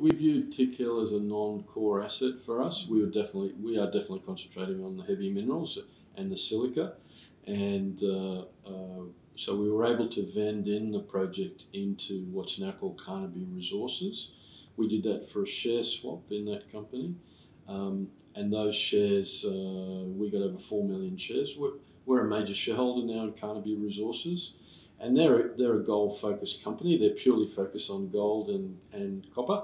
we view Tick Hill as a non-core asset for us. We were definitely we are definitely concentrating on the heavy minerals and the silica, and uh, uh, so we were able to vend in the project into what's now called Carnaby Resources. We did that for a share swap in that company, um, and those shares uh, we got over four million shares. We're, we're a major shareholder now in Carnaby Resources and they're they're a gold focused company. They're purely focused on gold and, and copper,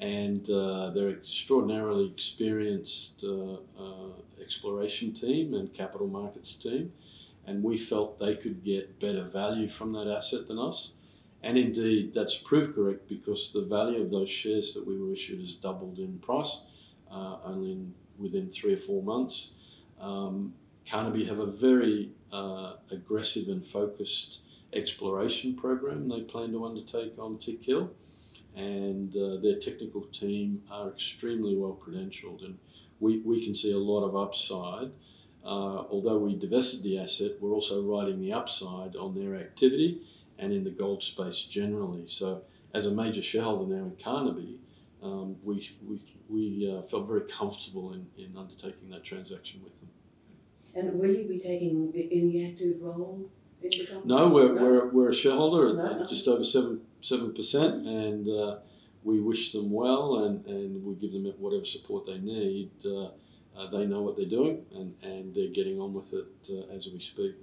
and uh, they're extraordinarily experienced uh, uh, exploration team and capital markets team, and we felt they could get better value from that asset than us, and indeed that's proved correct because the value of those shares that we were issued has doubled in price, uh, only in, within three or four months. Um, Carnaby have a very uh, aggressive and focused exploration program they plan to undertake on Tick Hill, and uh, their technical team are extremely well credentialed, and we, we can see a lot of upside. Uh, although we divested the asset, we're also riding the upside on their activity and in the gold space generally. So, as a major shareholder now in Carnaby, um, we, we, we uh, felt very comfortable in, in undertaking that transaction with them. And will you be taking any active role no, we're, no. we're, we're a shareholder no, at just over seven seven percent, and uh, we wish them well, and, and we give them whatever support they need. Uh, uh, they know what they're doing, and, and they're getting on with it uh, as we speak.